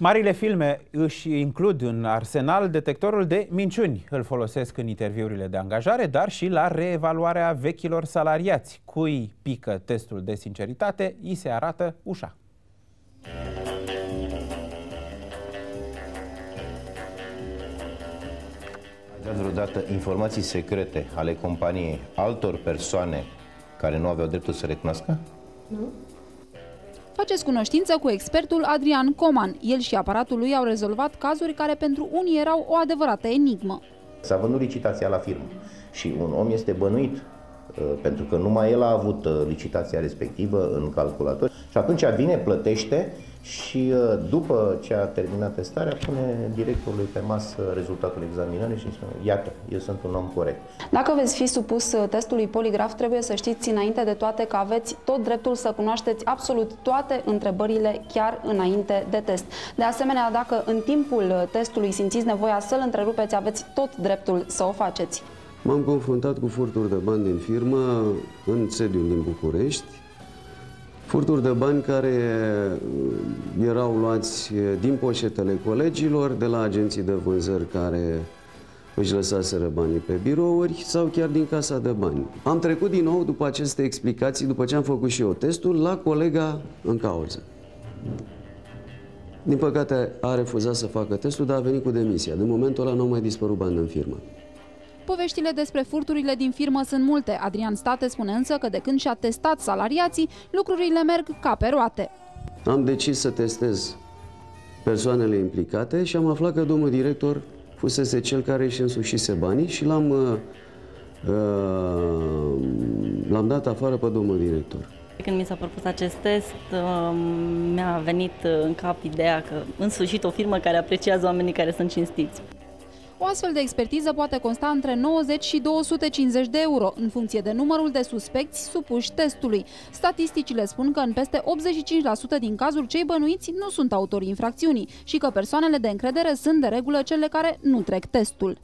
Marile filme își includ în arsenal detectorul de minciuni. Îl folosesc în interviurile de angajare, dar și la reevaluarea vechilor salariați. Cui pică testul de sinceritate, îi se arată ușa. Ați dat vreodată informații secrete ale companiei altor persoane care nu aveau dreptul să recunoască? Nu. Faceți cunoștință cu expertul Adrian Coman. El și aparatul lui au rezolvat cazuri care pentru unii erau o adevărată enigmă. S-a vândut licitația la firmă și un om este bănuit uh, pentru că numai el a avut uh, licitația respectivă în calculator și atunci vine, plătește și uh, după ce a terminat testarea pune directorului pe masă rezultatul examinării și spune iată, eu sunt un om corect. Dacă veți fi supus uh, testului poligraf, trebuie să știți înainte de toate că aveți tot dreptul să cunoașteți absolut toate întrebările chiar înainte de test. De asemenea, dacă în timpul uh, testului simțiți nevoia să-l întrerupeți, aveți tot dreptul să o faceți. M-am confruntat cu furturi de bani din firmă în sediul din București, Furturi de bani care uh, erau luați uh, din poșetele colegilor, de la agenții de vânzări care își lăsaseră banii pe birouri sau chiar din casa de bani. Am trecut din nou după aceste explicații, după ce am făcut și eu testul, la colega în cauză. Din păcate a refuzat să facă testul, dar a venit cu demisia. Din momentul ăla nu au mai dispărut bani în firmă. Poveștile despre furturile din firmă sunt multe. Adrian State spune însă că de când și-a testat salariații, lucrurile merg ca pe roate. Am decis să testez persoanele implicate și am aflat că domnul director fusese cel care își însușise banii și l-am uh, uh, l-am dat afară pe domnul director. Când mi s-a propus acest test, uh, mi-a venit în cap ideea că în sfârșit o firmă care apreciază oamenii care sunt cinstiți. O astfel de expertiză poate consta între 90 și 250 de euro, în funcție de numărul de suspecți supuși testului. Statisticile spun că în peste 85% din cazuri cei bănuiți nu sunt autorii infracțiunii și că persoanele de încredere sunt de regulă cele care nu trec testul.